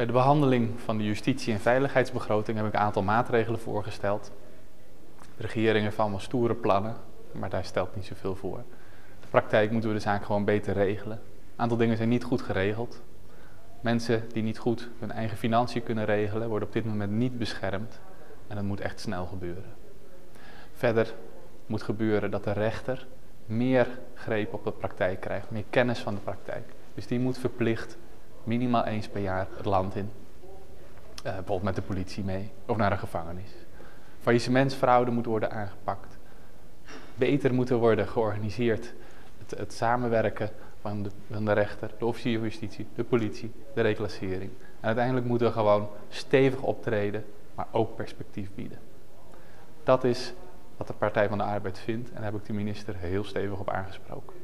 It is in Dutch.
Bij de behandeling van de justitie- en veiligheidsbegroting heb ik een aantal maatregelen voorgesteld. De regering heeft allemaal stoere plannen, maar daar stelt niet zoveel voor. De praktijk moeten we de zaak gewoon beter regelen. Een aantal dingen zijn niet goed geregeld. Mensen die niet goed hun eigen financiën kunnen regelen, worden op dit moment niet beschermd. En dat moet echt snel gebeuren. Verder moet gebeuren dat de rechter meer greep op de praktijk krijgt, meer kennis van de praktijk. Dus die moet verplicht minimaal eens per jaar het land in. Uh, bijvoorbeeld met de politie mee of naar een gevangenis. Faillissementsfraude moet worden aangepakt. Beter moeten worden georganiseerd het, het samenwerken van de, van de, rechter, de officier van justitie, de politie, de reclassering. En uiteindelijk moeten we gewoon stevig optreden, maar ook perspectief bieden. Dat is wat de Partij van de Arbeid vindt en daar heb ik de minister heel stevig op aangesproken.